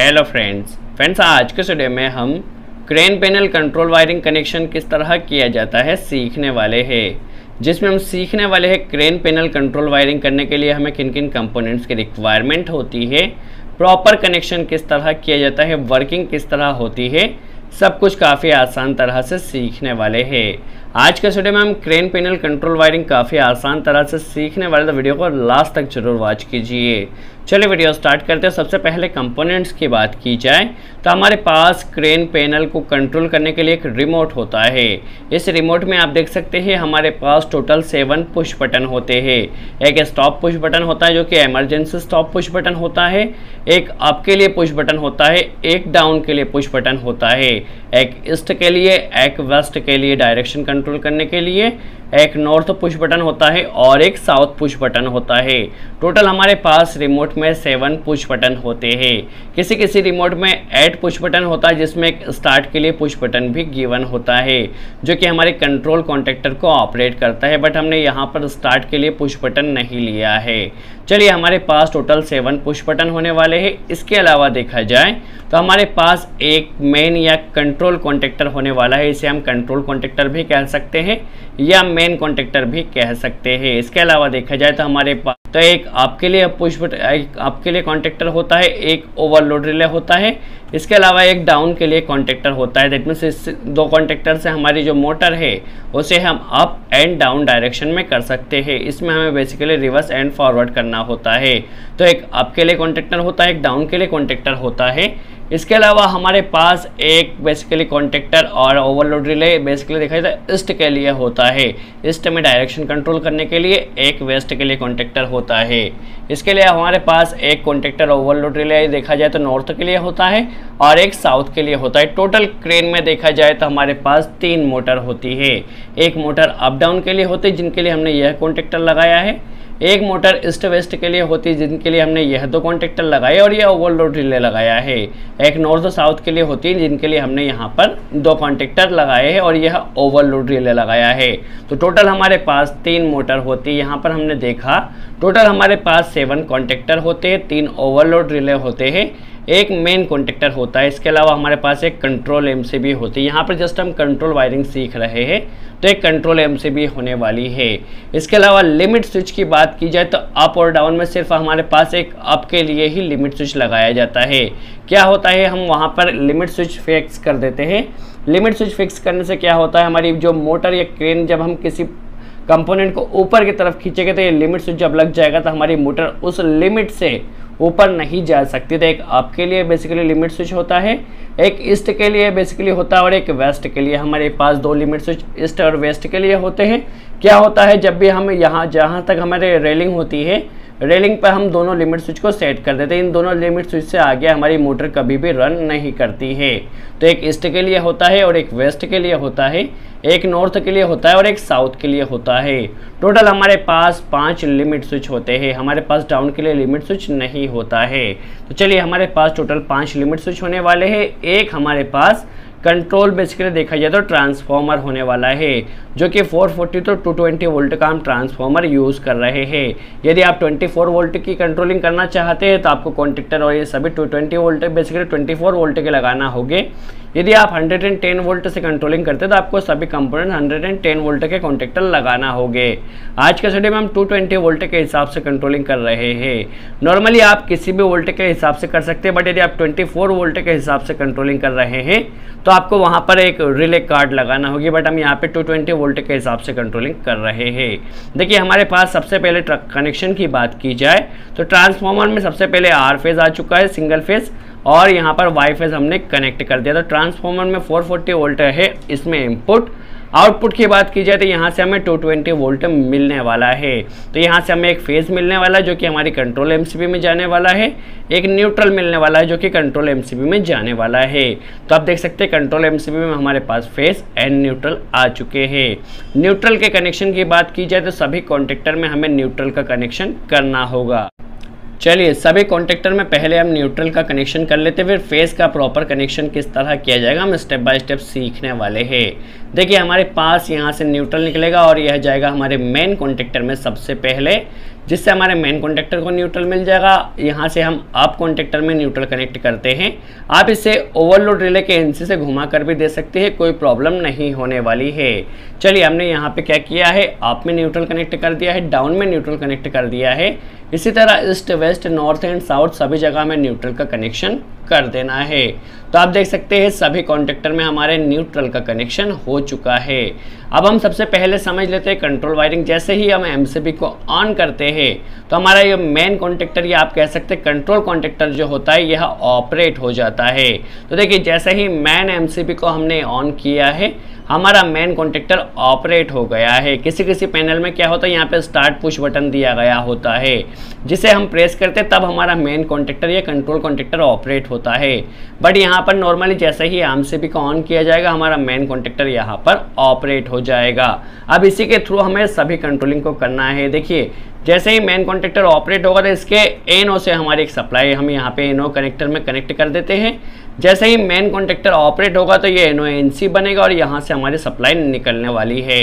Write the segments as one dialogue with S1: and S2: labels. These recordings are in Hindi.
S1: हेलो फ्रेंड्स फ्रेंड्स आज के वीडियो में हम crane panel control wiring connection किस तरह किया जाता है सीखने वाले हैं। जिसमें हम सीखने वाले हैं क्रेन पैनल कंट्रोल वायरिंग करने के लिए हमें किन किन कंपोनेंट्स की रिक्वायरमेंट होती है प्रॉपर कनेक्शन किस तरह किया जाता है वर्किंग किस तरह होती है, सब कुछ काफ़ी आसान तरह से सीखने वाले हैं। आज के वीडियो में हम क्रेन पैनल कंट्रोल वायरिंग काफ़ी आसान तरह से सीखने वाले तो वीडियो को लास्ट तक ज़रूर वॉच कीजिए। चलिए वीडियो स्टार्ट करते हैं। सबसे पहले कंपोनेंट्स की बात की जाए तो हमारे पास क्रेन पैनल को कंट्रोल करने के लिए एक रिमोट होता है। इस रिमोट में आप देख सकते हैं, हमारे पास टोटल सेवन पुश बटन होते हैं। एक स्टॉप पुश बटन होता है, जो कि एमरजेंसी स्टॉप पुश बटन होता है। एक अप के लिए पुश बटन होता है, एक डाउन के लिए पुश बटन होता है। एक ईस्ट के लिए, एक वेस्ट के लिए डायरेक्शन कंट्रोल करने के लिए एक नॉर्थ पुश बटन होता है और एक साउथ पुश बटन होता है। टोटल हमारे पास रिमोट में सेवन पुश बटन होते हैं। किसी किसी रिमोट में एट पुश बटन होता है, जिसमें एक स्टार्ट के लिए पुश बटन भी गिवन होता है, जो कि हमारे कंट्रोल कॉन्टेक्टर को ऑपरेट करता है बट हमने यहाँ पर स्टार्ट के लिए पुश बटन नहीं लिया है। चलिए, हमारे पास टोटल सेवन पुश बटन होने वाले हैं। इसके अलावा देखा जाए तो हमारे पास एक मेन या कंट्रोल कॉन्टेक्टर होने वाला है। इसे हम कंट्रोल कॉन्टेक्टर भी कह सकते हैं, या मेन कॉन्टेक्टर भी कह सकते हैं। इसके अलावा देखा जाए तो हमारे पास तो एक आपके लिए पुश बटन आपके लिए कॉन्टेक्टर होता है, एक ओवरलोड रिले होता है। इसके अलावा एक डाउन के लिए कॉन्टेक्टर होता है। दैट मीन्स इस दो कॉन्टेक्टर से हमारी जो मोटर है, उसे हम अप एंड डाउन डायरेक्शन में कर सकते हैं। इसमें हमें बेसिकली रिवर्स एंड फॉरवर्ड करना होता है। तो एक अप के लिए कॉन्ट्रेक्टर होता है, एक डाउन के लिए कॉन्टेक्टर होता है। इसके अलावा हमारे पास एक बेसिकली कॉन्टेक्टर और ओवरलोड रिले बेसिकली देखा जाए ईस्ट के लिए होता है। ईस्ट में डायरेक्शन कंट्रोल करने के लिए एक वेस्ट के लिए कॉन्टेक्टर होता है। इसके लिए हमारे पास एक कॉन्टेक्टर ओवरलोड रिले देखा जाए तो नॉर्थ के लिए होता है और एक साउथ के लिए होता है। टोटल क्रेन में देखा जाए तो हमारे पास तीन मोटर होती है। एक मोटर अप डाउन के लिए होती है, जिनके लिए हमने यह कॉन्टेक्टर लगाया है। एक मोटर ईस्ट वेस्ट के लिए होती है, जिनके लिए हमने यह दो कॉन्ट्रेक्टर लगाए और यह ओवरलोड रिले लगाया है। एक नॉर्थ साउथ के लिए होती है, जिनके लिए हमने यहाँ पर दो कॉन्ट्रेक्टर लगाए हैं और यह ओवरलोड रिले लगाया है। तो टोटल हमारे पास तीन मोटर होती है। यहाँ पर हमने देखा टोटल हमारे पास सेवन कॉन्ट्रेक्टर होते हैं, तीन ओवरलोड रिले होते हैं। एक मेन कॉन्टेक्टर होता है। इसके अलावा हमारे पास एक कंट्रोल एमसीबी होती है। यहाँ पर जस्ट हम कंट्रोल वायरिंग सीख रहे हैं तो एक कंट्रोल एमसीबी होने वाली है। इसके अलावा लिमिट स्विच की बात की जाए तो अप और डाउन में सिर्फ़ हमारे पास एक अप के लिए ही लिमिट स्विच लगाया जाता है। क्या होता है, हम वहाँ पर लिमिट स्विच फिक्स कर देते हैं। लिमिट स्विच फिक्स करने से क्या होता है, हमारी जो मोटर या क्रेन जब हम किसी कंपोनेंट को ऊपर की तरफ़ खींचेंगे तो ये लिमिट स्विच जब लग जाएगा तो हमारी मोटर उस लिमिट से ऊपर नहीं जा सकती। तो एक आपके लिए बेसिकली लिमिट स्विच होता है, एक ईस्ट के लिए बेसिकली होता है और एक वेस्ट के लिए। हमारे पास दो लिमिट स्विच ईस्ट और वेस्ट के लिए होते हैं। क्या होता है, जब भी हम यहाँ, जहाँ तक हमारे रेलिंग होती है रेलिंग पर हम दोनों लिमिट स्विच को सेट कर देते हैं। इन दोनों लिमिट स्विच से आगे हमारी मोटर कभी भी रन नहीं करती है। तो एक ईस्ट के लिए होता है और एक वेस्ट के लिए होता है, एक नॉर्थ के लिए होता है और एक साउथ के लिए होता है। टोटल हमारे पास पाँच लिमिट स्विच होते हैं। हमारे पास डाउन के लिए लिमिट स्विच नहीं होता है। तो चलिए, हमारे पास टोटल पाँच लिमिट स्विच होने वाले हैं। एक हमारे पास कंट्रोल बेसिकली देखा जाए तो ट्रांसफॉर्मर होने वाला है, जो कि 440 तो 220 वोल्ट का हम ट्रांसफॉर्मर यूज़ कर रहे हैं। यदि आप 24 वोल्ट की कंट्रोलिंग करना चाहते हैं तो आपको कॉन्टेक्टर और ये सभी 220 वोल्ट बेसिकली 24 वोल्ट के लगाना होगे। यदि आप 110 वोल्ट से कंट्रोलिंग करते हैं तो आपको सभी कंपोनेंट 110 वोल्ट के कॉन्टेक्टर लगाना होगे। आज के स्टडी में हम 220 वोल्ट के हिसाब से कंट्रोलिंग कर रहे हैं। नॉर्मली आप किसी भी वोल्ट के हिसाब से कर सकते हैं बट यदि आप 24 वोल्ट के हिसाब से कंट्रोलिंग कर रहे हैं तो आपको वहाँ पर एक रिले कार्ड लगाना होगी बट हम यहाँ पे 220 वोल्ट के हिसाब से कंट्रोलिंग कर रहे हैं। देखिए, हमारे पास सबसे पहले ट्रक कनेक्शन की बात की जाए तो ट्रांसफॉर्मर में सबसे पहले आर फ़ेज़ आ चुका है सिंगल फ़ेज़ और यहाँ पर वाई फ़ेज़ हमने कनेक्ट कर दिया। तो ट्रांसफॉर्मर में 440 वोल्ट है इसमें इनपुट आउटपुट की बात की जाए तो यहाँ से हमें 220 वोल्ट मिलने वाला है। तो यहाँ से हमें एक फ़ेज़ मिलने वाला है जो कि हमारी कंट्रोल एमसीबी में जाने वाला है। एक न्यूट्रल मिलने वाला है जो कि कंट्रोल एमसीबी में जाने वाला है। तो आप देख सकते हैं कंट्रोल एमसीबी में हमारे पास फ़ेज़ एंड न्यूट्रल आ चुके हैं। न्यूट्रल के कनेक्शन की बात की जाए तो सभी कॉन्टेक्टर में हमें न्यूट्रल का कनेक्शन करना होगा। चलिए, सभी कॉन्टेक्टर में पहले हम न्यूट्रल का कनेक्शन कर लेते हैं, फिर फेस का प्रॉपर कनेक्शन किस तरह किया जाएगा, हम स्टेप बाय स्टेप सीखने वाले हैं। देखिए, हमारे पास यहाँ से न्यूट्रल निकलेगा और यह जाएगा हमारे मेन कॉन्टेक्टर में सबसे पहले, जिससे हमारे मेन कॉन्टेक्टर को न्यूट्रल मिल जाएगा। यहाँ से हम आप कॉन्टेक्टर में न्यूट्रल कनेक्ट करते हैं। आप इसे ओवरलोड रिले के एनसी से घुमा कर भी दे सकते हैं, कोई प्रॉब्लम नहीं होने वाली है। चलिए, हमने यहाँ पे क्या किया है? आप में न्यूट्रल कनेक्ट कर दिया है डाउन में न्यूट्रल कनेक्ट कर दिया है। इसी तरह east west north and south सभी जगह में न्यूट्रल का कनेक्शन कर देना है। तो आप देख सकते हैं, सभी कॉन्टेक्टर में हमारे न्यूट्रल का कनेक्शन हो चुका है। अब हम सबसे पहले समझ लेते हैं कंट्रोल वायरिंग जैसे ही हम एमसीबी को ऑन करते हैं तो हमारा ये मेन कॉन्टेक्टर या आप कह सकते हैं कंट्रोल कॉन्टेक्टर जो होता है, यह ऑपरेट हो जाता है। तो देखिए, जैसे ही मैन एम को हमने ऑन किया है हमारा मेन कॉन्टेक्टर ऑपरेट हो गया है। किसी किसी पैनल में क्या होता है? यहाँ पे स्टार्ट पुश बटन दिया गया होता है। जिसे हम प्रेस करते तब हमारा मेन कॉन्टेक्टर या कंट्रोल कॉन्टेक्टर ऑपरेट होता है। बट यहाँ पर नॉर्मली जैसे ही आम से भी ऑन किया जाएगा, हमारा मेन कॉन्टेक्टर यहाँ पर ऑपरेट हो जाएगा। अब इसी के थ्रू हमें सभी कंट्रोलिंग को करना है। देखिए, जैसे ही मेन कॉन्टेक्टर ऑपरेट होगा तो इसके एनओ से हमारी एक सप्लाई हम यहाँ पे एनओ कनेक्टर में कनेक्ट कर देते हैं। जैसे ही मेन कॉन्ट्रेक्टर ऑपरेट होगा तो ये एनसी बनेगा और यहाँ से हमारी सप्लाई निकलने वाली है।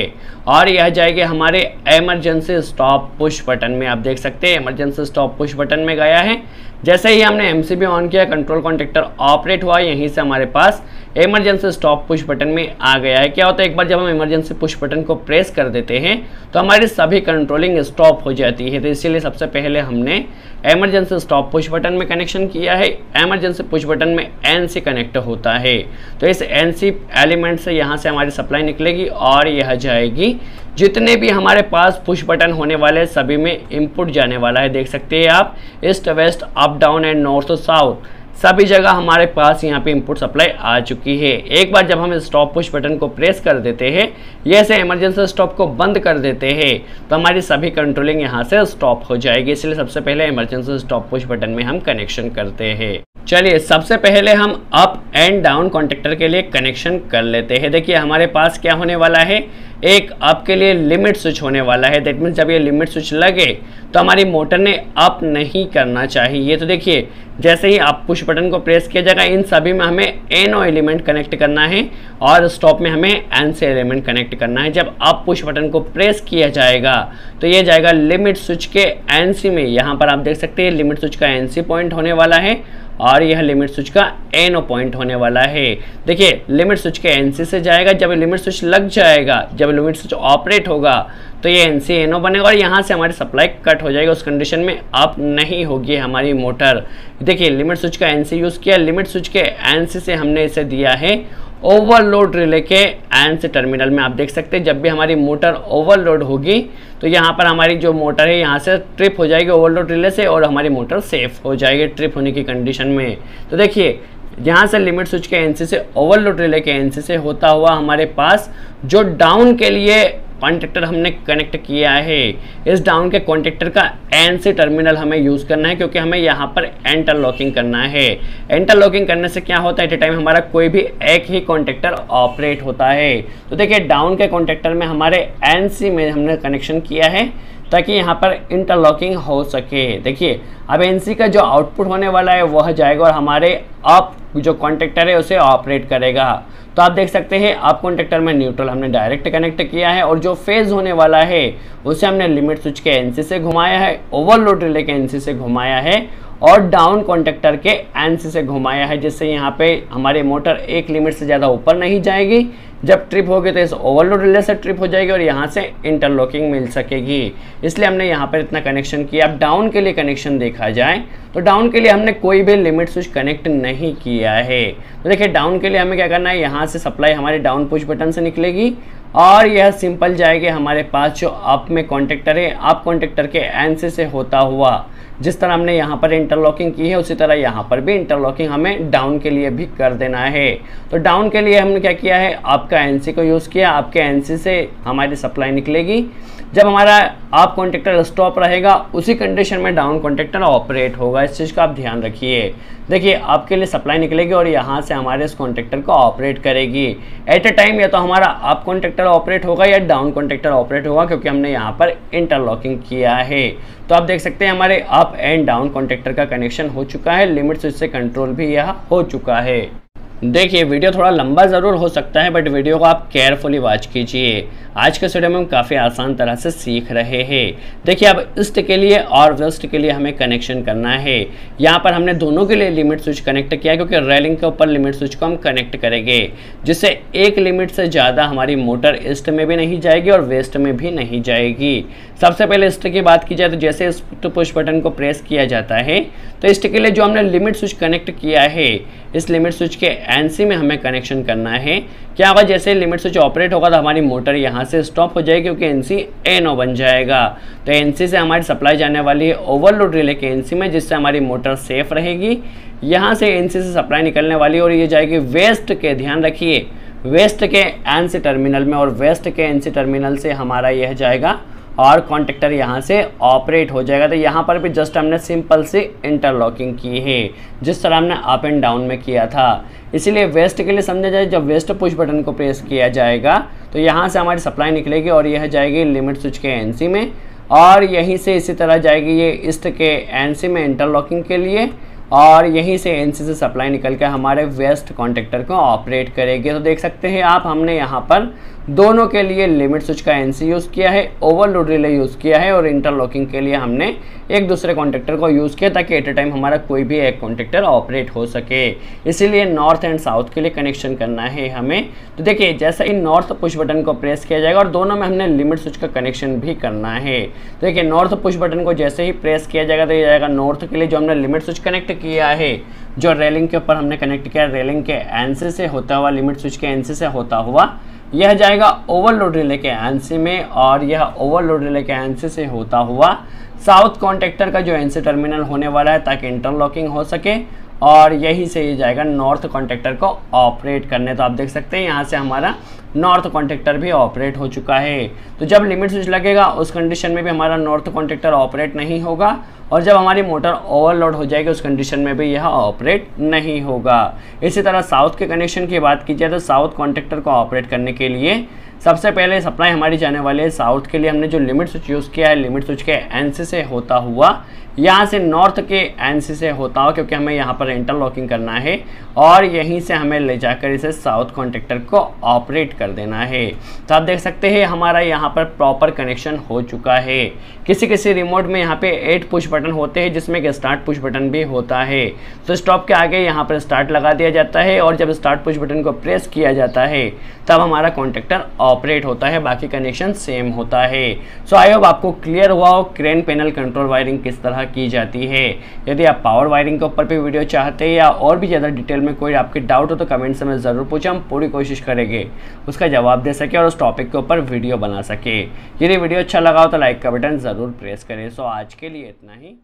S1: और यह जाएगी हमारे एमरजेंसी स्टॉप पुश बटन में। आप देख सकते हैं एमरजेंसी स्टॉप पुश बटन में गया है। जैसे ही हमने एमसीबी ऑन किया कंट्रोल कॉन्ट्रेक्टर ऑपरेट हुआ, यहीं से हमारे पास इमरजेंसी स्टॉप पुश बटन में आ गया है। क्या होता है, एक बार जब हम इमरजेंसी पुश बटन को प्रेस कर देते हैं तो हमारी सभी कंट्रोलिंग स्टॉप हो जाती है। तो इसीलिए सबसे पहले हमने एमरजेंसी स्टॉप पुश बटन में कनेक्शन किया है। एमरजेंसी पुश बटन में एन सी कनेक्ट होता है। तो इस एन सी एलिमेंट से यहाँ से हमारी सप्लाई निकलेगी और यह जाएगी। जितने भी हमारे पास पुश बटन होने वाले सभी में इनपुट जाने वाला है। देख सकते हैं आप east west up down and north south सभी जगह हमारे पास यहाँ पे इनपुट सप्लाई आ चुकी है। एक बार जब हम स्टॉप पुश बटन को प्रेस कर देते हैं ये से इमरजेंसी स्टॉप को बंद कर देते हैं तो हमारी सभी कंट्रोलिंग यहाँ से स्टॉप हो जाएगी। इसलिए सबसे पहले इमरजेंसी स्टॉप पुश बटन में हम कनेक्शन करते हैं। चलिए, सबसे पहले हम अप एंड डाउन कॉन्टेक्टर के लिए कनेक्शन कर लेते हैं। देखिए, हमारे पास क्या होने वाला है? एक आपके लिए लिमिट स्विच होने वाला है. दैट मीन्स जब ये लिमिट स्विच लगे तो हमारी मोटर ने अप नहीं करना चाहिए. ये तो देखिए, जैसे ही आप पुश बटन को प्रेस किया जाएगा, इन सभी में हमें एनो एलिमेंट कनेक्ट करना है और स्टॉप में हमें एन से एलिमेंट कनेक्ट करना है. जब आप पुश बटन को प्रेस किया जाएगा तो ये जाएगा लिमिट स्विच के एन सी में. यहाँ पर आप देख सकते हैं लिमिट स्विच का एनसी पॉइंट होने वाला है और यह लिमिट स्विच का एनो पॉइंट होने वाला है। देखिए, लिमिट स्विच के एन सी से जाएगा, जब लिमिट स्विच लग जाएगा, जब लिमिट स्विच ऑपरेट होगा तो ये एन सी एनो बनेगा और यहाँ से हमारी सप्लाई कट हो जाएगी। उस कंडीशन में अप नहीं होगी हमारी मोटर देखिए, लिमिट स्विच का एन सी यूज़ किया, लिमिट स्विच के एन सी से हमने इसे दिया है। ओवरलोड रिले के एंड से टर्मिनल में आप देख सकते हैं, जब भी हमारी मोटर ओवरलोड होगी तो यहाँ पर हमारी जो मोटर है, यहाँ से ट्रिप हो जाएगी ओवरलोड रिले से और हमारी मोटर सेफ़ हो जाएगी ट्रिप होने की कंडीशन में। तो देखिए, यहाँ से लिमिट स्विच के एनसी से ओवरलोड रिले के एनसी से होता हुआ हमारे पास जो डाउन के लिए कॉन्ट्रेक्टर हमने कनेक्ट किया है। इस डाउन के कॉन्ट्रेक्टर का एन से टर्मिनल हमें यूज़ करना है, क्योंकि हमें यहाँ पर एंटर लॉकिंग करना है। एंटर लॉकिंग करने से क्या होता है एट ए टाइम हमारा कोई भी एक ही कॉन्ट्रेक्टर ऑपरेट होता है। तो देखिए डाउन के कॉन्ट्रेक्टर में हमारे एनसी में हमने कनेक्शन किया है। ताकि यहाँ पर इंटरलॉकिंग हो सके। देखिए, अब एनसी का जो आउटपुट होने वाला है, वह जाएगा और हमारे अप जो कॉन्ट्रेक्टर है, उसे ऑपरेट करेगा। तो आप देख सकते हैं, आप कॉन्टेक्टर में न्यूट्रल हमने डायरेक्ट कनेक्ट किया है और जो फ़ेज़ होने वाला है, उसे हमने लिमिट स्विच के एनसी से घुमाया है ओवरलोड रिले के एनसी से घुमाया है और डाउन कॉन्टेक्टर के एंस से घुमाया है, जिससे यहाँ पे हमारी मोटर एक लिमिट से ज़्यादा ऊपर नहीं जाएगी। जब ट्रिप होगी तो इस ओवरलोड रिले से ट्रिप हो जाएगी और यहाँ से इंटरलॉकिंग मिल सकेगी। इसलिए हमने यहाँ पर इतना कनेक्शन किया। अब डाउन के लिए कनेक्शन देखा जाए तो डाउन के लिए हमने कोई भी लिमिट स्विच कनेक्ट नहीं किया है। तो देखिए डाउन के लिए हमें क्या करना है? यहाँ से सप्लाई हमारे डाउन पुश बटन से निकलेगी और यह सिंपल जाएगी हमारे पास जो अप में कॉन्टेक्टर है। अप कॉन्टेक्टर के एंस से होता हुआ जिस तरह हमने यहाँ पर इंटरलॉकिंग की है, उसी तरह यहाँ पर भी इंटरलॉकिंग हमें डाउन के लिए भी कर देना है। तो डाउन के लिए हमने क्या किया है? आपका एनसी को यूज़ किया, आपके एनसी से हमारी सप्लाई निकलेगी। जब हमारा आप कॉन्ट्रेक्टर स्टॉप रहेगा, उसी कंडीशन में डाउन कॉन्ट्रेक्टर ऑपरेट होगा। इस चीज़ का आप ध्यान रखिए। देखिए, आपके लिए सप्लाई निकलेगी और यहाँ से हमारे इस कॉन्ट्रेक्टर को ऑपरेट करेगी। एट ए टाइम या तो हमारा आप कॉन्ट्रेक्टर ऑपरेट होगा या डाउन कॉन्ट्रेक्टर ऑपरेट होगा, क्योंकि हमने यहाँ पर इंटरलॉकिंग किया है। तो आप देख सकते हैं, हमारे अप एंड डाउन कॉन्ट्रेक्टर का कनेक्शन हो चुका है। लिमिट स्विच से कंट्रोल भी यह हो चुका है। देखिए, वीडियो थोड़ा लंबा ज़रूर हो सकता है, बट वीडियो को आप केयरफुली वॉच कीजिए। आज के वीडियो में हम काफ़ी आसान तरह से सीख रहे हैं। देखिए, अब ईस्ट के लिए और वेस्ट के लिए हमें कनेक्शन करना है। यहाँ पर हमने दोनों के लिए लिमिट स्विच कनेक्ट किया क्योंकि रेलिंग के ऊपर लिमिट स्विच को हम कनेक्ट करेंगे, जिससे एक लिमिट से ज़्यादा हमारी मोटर ईस्ट में भी नहीं जाएगी और वेस्ट में भी नहीं जाएगी। सबसे पहले ईस्ट की बात की जाए तो जैसे पुश बटन को प्रेस किया जाता है तो ईस्ट के लिए जो हमने लिमिट स्विच कनेक्ट किया है, इस लिमिट स्विच के एनसी में हमें कनेक्शन करना है। क्या होगा जैसे लिमिट स्विच ऑपरेट होगा तो हमारी मोटर यहाँ से स्टॉप हो जाएगी क्योंकि एन एनसी एन बन जाएगा। तो एनसी से हमारी सप्लाई जाने वाली है ओवरलोड रिले के एनसी में, जिससे हमारी मोटर सेफ़ रहेगी। यहाँ से एनसी से सप्लाई निकलने वाली और ये जाएगी वेस्ट के, ध्यान रखिए वेस्ट के एन सी टर्मिनल में और वेस्ट के एन सी टर्मिनल से हमारा यह जाएगा। और कॉन्टेक्टर यहाँ से ऑपरेट हो जाएगा। तो यहाँ पर भी जस्ट हमने सिंपल से इंटरलॉकिंग की है, जिस तरह हमने अप एंड डाउन में किया था। इसीलिए वेस्ट के लिए समझा जाए, जब वेस्ट पुश बटन को प्रेस किया जाएगा तो यहाँ से हमारी सप्लाई निकलेगी और यह जाएगी लिमिट स्विच के एनसी में, और यहीं से इसी तरह जाएगी ये ईस्ट के एनसी में इंटरलॉकिंग के लिए, और यहीं से एनसी से सप्लाई निकल कर हमारे वेस्ट कॉन्टेक्टर को ऑपरेट करेगी। तो देख सकते हैं आप, हमने यहाँ पर दोनों के लिए लिमिट स्विच का एनसी यूज़ किया है ओवरलोड रिले यूज़ किया है और इंटरलॉकिंग के लिए हमने एक दूसरे कॉन्टेक्टर को यूज़ किया ताकि एट ए टाइम हमारा कोई भी एक कॉन्टेक्टर ऑपरेट हो सके। इसीलिए नॉर्थ एंड साउथ के लिए कनेक्शन करना है हमें। तो देखिए, जैसा इन नॉर्थ पुश बटन को प्रेस किया जाएगा और दोनों में हमने लिमिट स्विच का कनेक्शन भी करना है। तो देखिए नॉर्थ पुश बटन को जैसे ही प्रेस किया जाएगा तो ये जाएगा नॉर्थ के लिए जो हमने लिमिट स्विच कनेक्ट किया है, जो रेलिंग के ऊपर हमने कनेक्ट किया रेलिंग के एनसी से होता हुआ लिमिट स्विच के एनसी से होता हुआ यह जाएगा ओवरलोड रिले के एनसी में और यह ओवरलोड रिले के एनसी से होता हुआ साउथ कॉन्टेक्टर का जो एनसी टर्मिनल होने वाला है, ताकि इंटरलॉकिंग हो सके। और यही से ये जाएगा नॉर्थ कॉन्टेक्टर को ऑपरेट करने। तो आप देख सकते हैं, यहाँ से हमारा नॉर्थ कॉन्टेक्टर भी ऑपरेट हो चुका है। तो जब लिमिट स्विच लगेगा, उस कंडीशन में भी हमारा नॉर्थ कॉन्टेक्टर ऑपरेट नहीं होगा और जब हमारी मोटर ओवरलोड हो जाएगी, उस कंडीशन में भी यह ऑपरेट नहीं होगा। इसी तरह साउथ के कनेक्शन की बात की जाए तो साउथ कॉन्टेक्टर को ऑपरेट करने के लिए सबसे पहले सप्लाई हमारी जाने वाली है साउथ के लिए। हमने जो लिमिट स्विच यूज़ किया है लिमिट स्विच के एनसी से होता हुआ, यहाँ से नॉर्थ के एनसी से होता हुआ, क्योंकि हमें यहाँ पर इंटरलॉकिंग करना है, और यहीं से हमें ले जाकर इसे साउथ कॉन्टेक्टर को ऑपरेट कर देना है। तो आप देख सकते हैं, हमारा यहाँ पर प्रॉपर कनेक्शन हो चुका है। किसी किसी रिमोट में यहाँ पे एट पुश बटन होते हैं, जिसमें कि स्टार्ट पुश बटन भी होता है। तो स्टॉप के आगे यहाँ पर स्टार्ट लगा दिया जाता है, और जब स्टार्ट पुश बटन को प्रेस किया जाता है, तब हमारा कॉन्टेक्टर ऑपरेट होता है, बाकी कनेक्शन सेम होता है। सो आई होप आपको क्लियर हुआ हो क्रेन पैनल कंट्रोल वायरिंग किस तरह की जाती है। यदि आप पावर वायरिंग के ऊपर भी वीडियो चाहते हैं या और भी ज़्यादा डिटेल में कोई आपके डाउट हो तो कमेंट से मैं ज़रूर पूछें, हम पूरी कोशिश करेंगे। उसका जवाब दे सके और उस टॉपिक के ऊपर वीडियो बना सके। यदि वीडियो अच्छा लगा हो तो लाइक का बटन ज़रूर प्रेस करें। सो आज के लिए इतना ही।